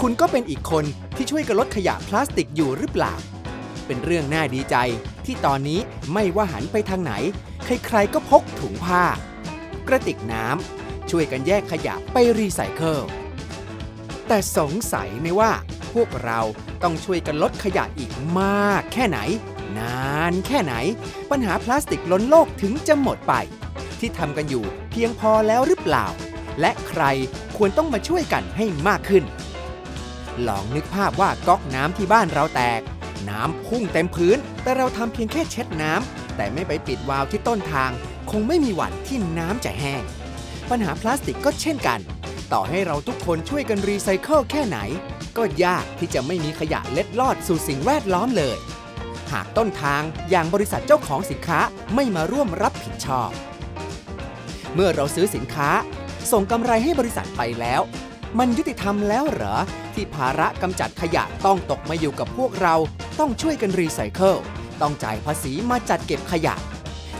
คุณก็เป็นอีกคนที่ช่วยกันลดขยะพลาสติกอยู่หรือเปล่า เป็นเรื่องน่าดีใจ ที่ตอนนี้ไม่ว่าหันไปทางไหน ใครๆก็พกถุงผ้า กระติกน้ำช่วยกันแยกขยะไปรีไซเคิล แต่สงสัยไหมว่า พวกเราต้องช่วยกันลดขยะอีกมากแค่ไหน นานแค่ไหน ปัญหาพลาสติกล้นโลกถึงจะหมดไป ที่ทำกันอยู่เพียงพอแล้วหรือเปล่า และใครควรต้องมาช่วยกันให้มากขึ้น ลองนึกภาพว่าก๊อกน้ำที่บ้านเราแตก น้ำพุ่งเต็มพื้น แต่เราทำเพียงแค่เช็ดน้ำแต่ไม่ไปปิดวาล์วที่ต้นทาง คงไม่มีวันที่น้ำจะแห้ง ปัญหาพลาสติกก็เช่นกัน ต่อให้เราทุกคนช่วยกันรีไซเคิลแค่ไหน ก็ยากที่จะไม่มีขยะเล็ดลอดสู่สิ่งแวดล้อมเลย หากต้นทางอย่างบริษัทเจ้าของสินค้าไม่มาร่วมรับผิดชอบ เมื่อเราซื้อสินค้า ส่งกำไรให้บริษัทไปแล้ว มันยุติธรรมแล้วเหรอ ที่ภาระกำจัดขยะต้องตกมาอยู่กับพวกเรา ต้องช่วยกันรีไซเคิลต้องจ่ายภาษีมาจัดเก็บขยะ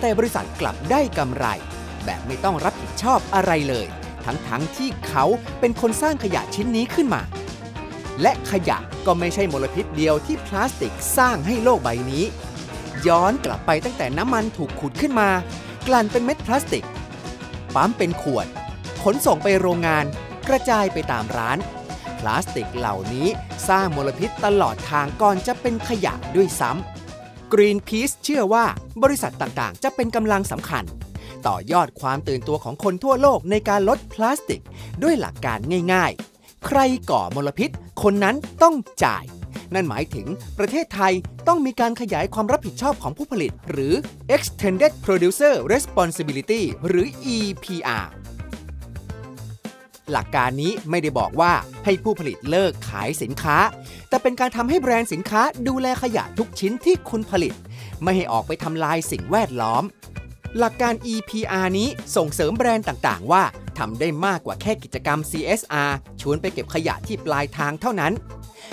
แต่บริษัทกลับได้กำไร แบบไม่ต้องรับผิดชอบอะไรเลย ทั้งๆที่เขาเป็นคนสร้างขยะชิ้นนี้ขึ้นมา และขยะก็ไม่ใช่มลพิษเดียวที่พลาสติกสร้างให้โลกใบนี้ ย้อนกลับไปตั้งแต่น้ำมันถูกขุดขึ้นมา กลั่นเป็นเม็ดพลาสติก ปั๊มเป็นขวด ขนส่งไปโรงงาน กระจายไปตามร้าน พลาสติกเหล่านี้สร้างมลพิษตลอดทางก่อนจะเป็นขยะด้วยซ้ำ Greenpeace เชื่อว่าบริษัทต่างๆ จะเป็นกำลังสำคัญ ต่อยอดความตื่นตัวของคนทั่วโลกในการลดพลาสติก ด้วยหลักการง่ายๆ ใครก่อมลพิษ คนนั้นต้องจ่าย นั่นหมายถึงประเทศไทยต้องมีการขยายความรับผิดชอบของผู้ผลิต หรือ Extended Producer Responsibility หรือ EPR หลักการนี้ไม่ได้บอกว่าให้ผู้ผลิตเลิกขายสินค้า แต่เป็นการทำให้แบรนด์สินค้าดูแลขยะทุกชิ้นที่คุณผลิต ไม่ให้ออกไปทำลายสิ่งแวดล้อม หลักการ EPR นี้ส่งเสริมแบรนด์ต่างๆ ว่าทำได้มากกว่าแค่กิจกรรม CSR ชวนไปเก็บขยะที่ปลายทางเท่านั้น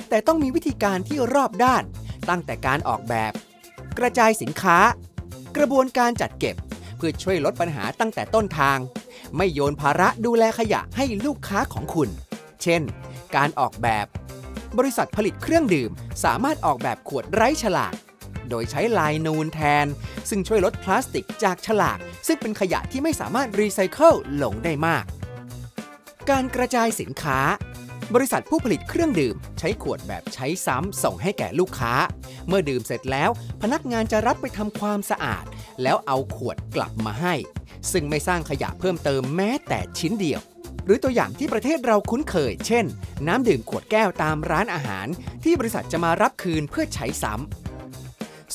แต่ต้องมีวิธีการที่รอบด้าน ตั้งแต่การออกแบบ กระจายสินค้า กระบวนการจัดเก็บ พื่อช่วยลดปัญหาตั้งแต่ต้นทาง ไม่โยนภาระดูแลขยะให้ลูกค้าของคุณ เช่น การออกแบบ บริษัทผลิตเครื่องดื่ม สามารถออกแบบขวดไร้ฉลาก โดยใช้ลายนูนแทน ซึ่งช่วยลดพลาสติกจากฉลาก ซึ่งเป็นขยะที่ไม่สามารถรีไซเคิลลงได้มาก การกระจายสินค้า บริษัทผู้ผลิตเครื่องดื่ม ใช้ขวดแบบใช้ซ้ำส่งให้แก่ลูกค้า เมื่อดื่มเสร็จแล้ว พนักงานจะรับไปทำความสะอาด แล้วเอาขวดกลับมาให้ ซึ่งไม่สร้างขยะเพิ่มเติมแม้แต่ชิ้นเดียว หรือตัวอย่างที่ประเทศเราคุ้นเคย เช่น น้ำดื่มขวดแก้วตามร้านอาหาร ที่บริษัทจะมารับคืนเพื่อใช้ซ้ำ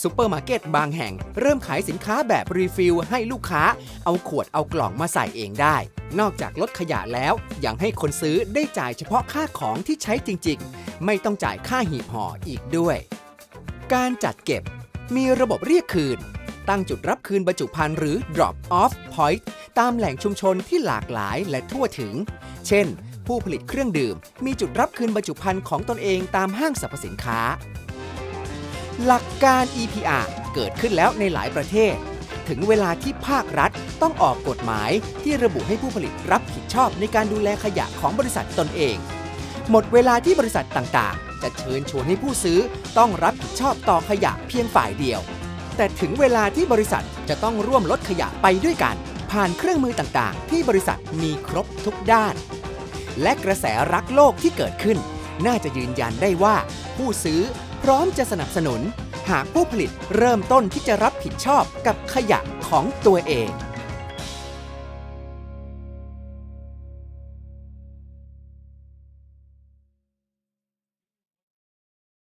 ซูเปอร์มาร์เก็ตบางแห่ง เริ่มขายสินค้าแบบ refill ให้ลูกค้า เอาขวดเอากล่องมาใส่เองได้ นอกจากลดขยะแล้ว ยังให้คนซื้อได้จ่ายเฉพาะค่าของที่ใช้จริง ๆ ไม่ต้องจ่ายค่าหีบห่ออีกด้วย การจัดเก็บ มีระบบเรียกคืน ตั้งจุดรับคืนบรรจุภัณฑ์หรือ drop off point ตามแหล่งชุมชนที่หลากหลายและทั่วถึง เช่น ผู้ผลิตเครื่องดื่ม มีจุดรับคืนบรรจุภัณฑ์ของตนเองตามห้างสรรพสินค้า หลักการ EPR เกิดขึ้นแล้วในหลายประเทศ ถึงเวลาที่ภาครัฐต้องออกกฎหมายที่ระบุให้ผู้ผลิตรับผิดชอบในการดูแลขยะของบริษัทตนเอง หมดเวลาที่บริษัทต่างๆ จะเชิญชวนให้ผู้ซื้อต้องรับผิดชอบต่อขยะเพียงฝ่ายเดียว แต่ถึงเวลาที่บริษัทจะต้องร่วมลดขยะไปด้วยกัน ผ่านเครื่องมือต่างๆ ที่บริษัทมีครบทุกด้าน และกระแสรักโลกที่เกิดขึ้น น่าจะยืนยันได้ว่าผู้ซื้อ พร้อมจะสนับสนุน หากผู้ผลิตเริ่มต้นที่จะรับผิดชอบกับขยะของตัวเอง